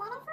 for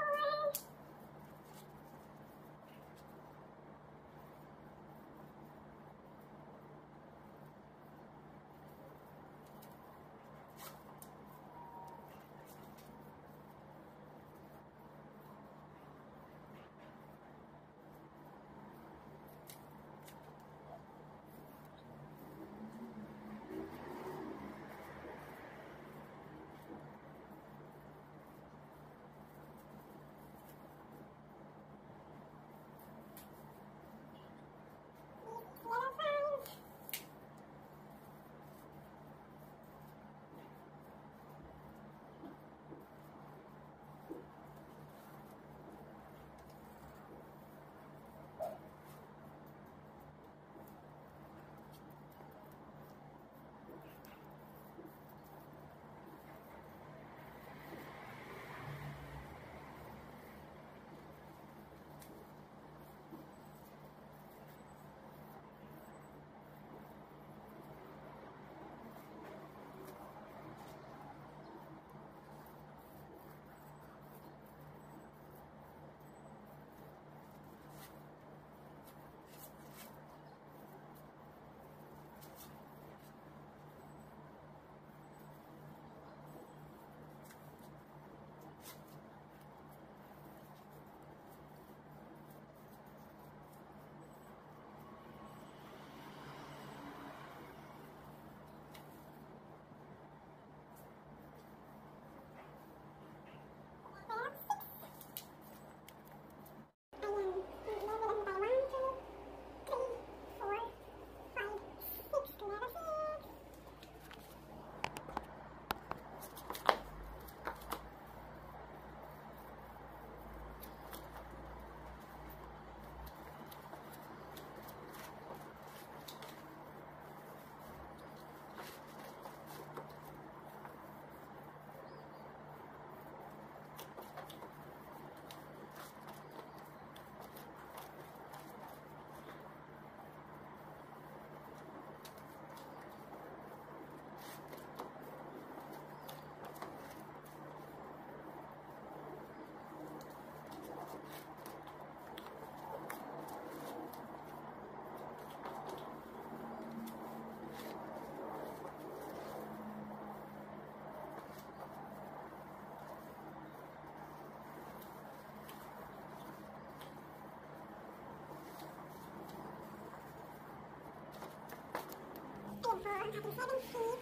having seven feet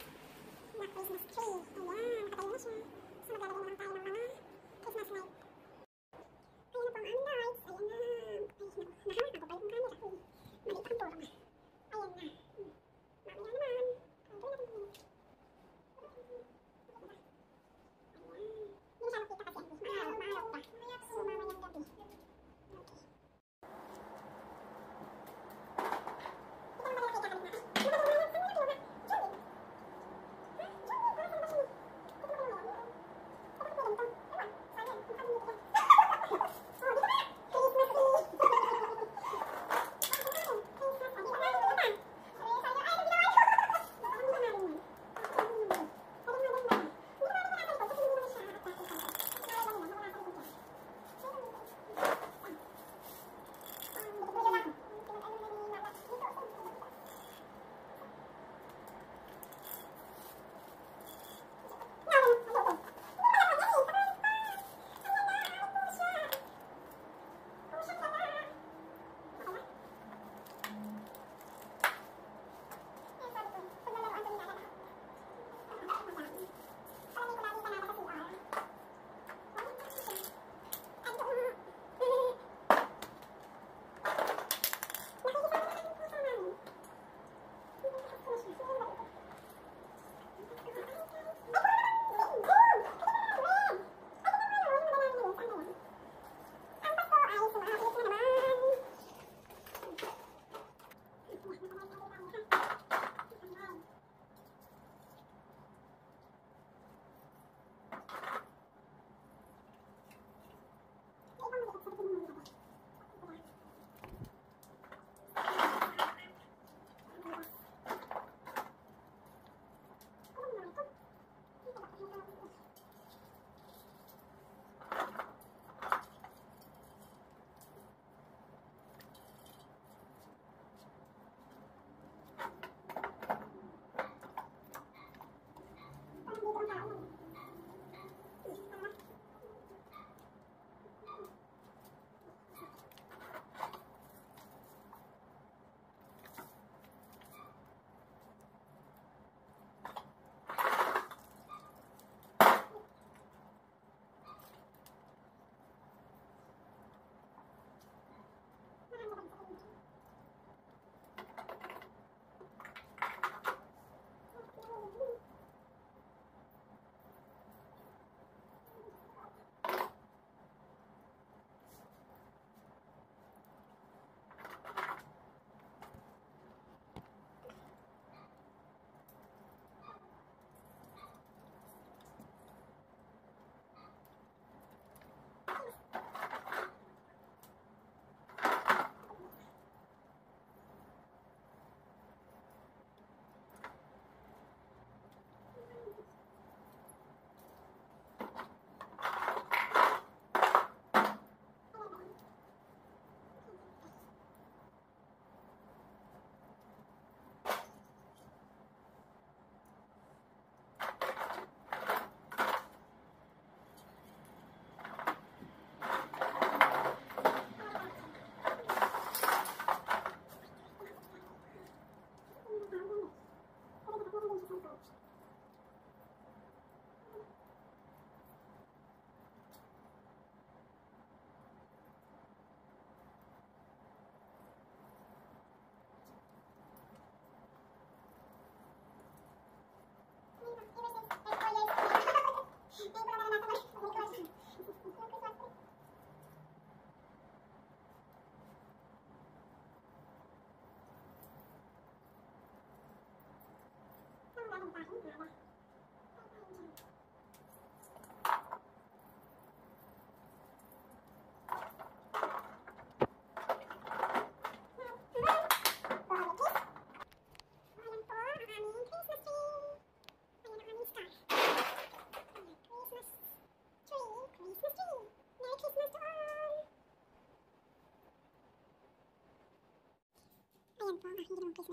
Christmas tree. Ayan, nakatayo na siya. So, maglalagay na lang tayo ng mga Christmas light.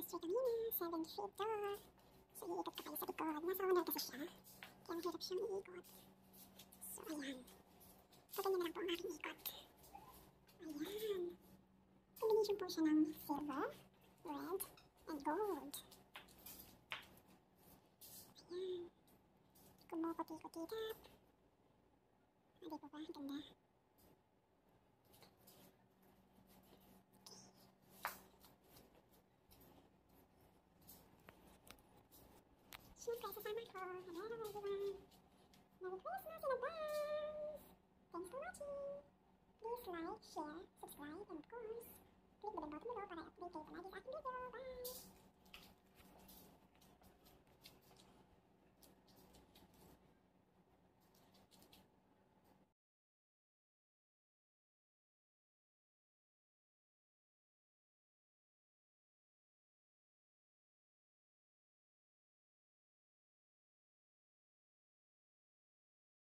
Tree kanina. Seven feet tall. So, iikot ko kayo sa likod. Nasa. So, ayan. So, ganyan na lang po. Ayan. Combination po siya ng silver, red, and gold. Ayan. Kumukuti-kutitap. Ah, di ba Merry Christmas in advance! Thanks for watching! Please like, share, subscribe, and of course, click the bell button below para i-update kayo sa lagi sa video. Bye!